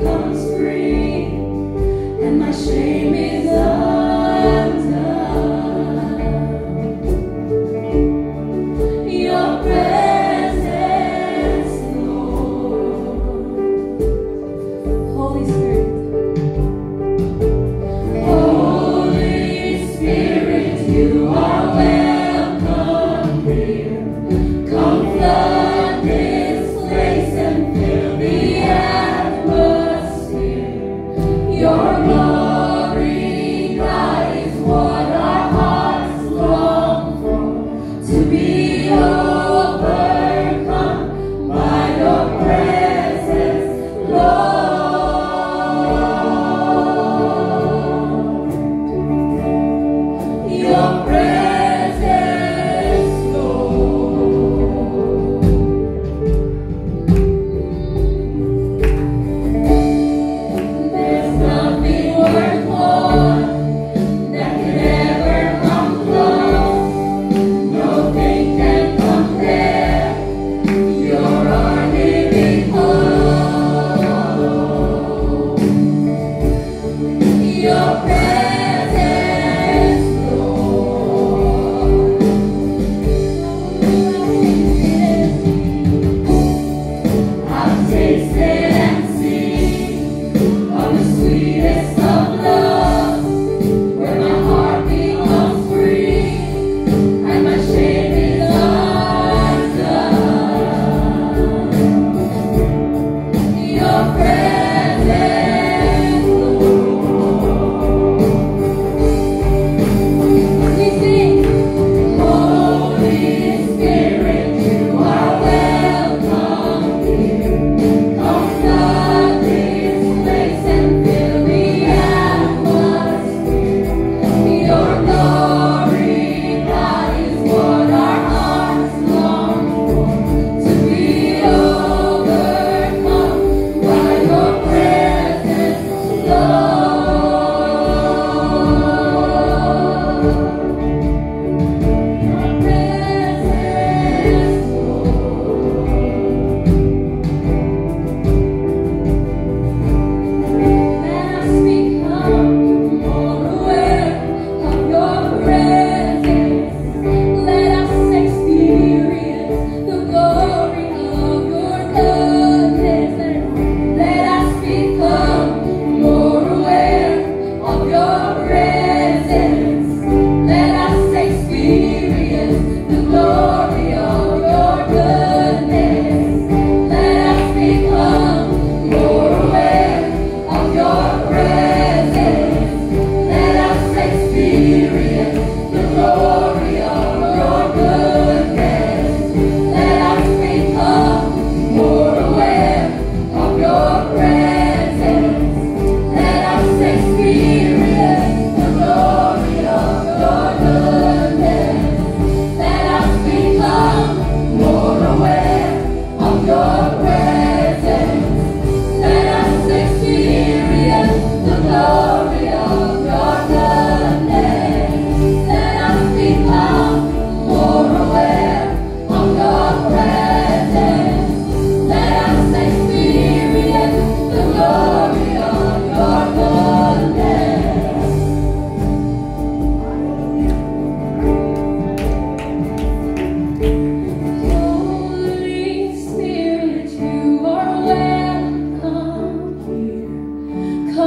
free, and my shame.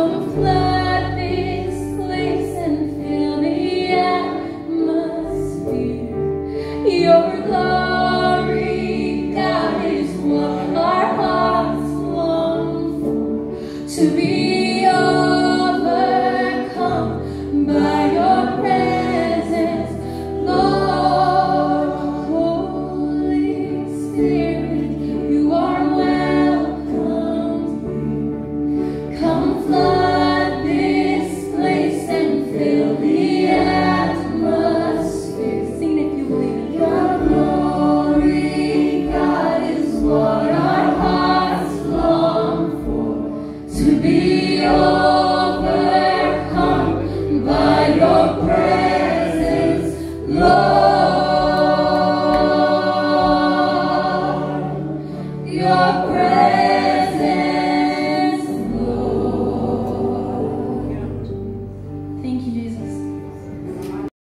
Fly. your praise.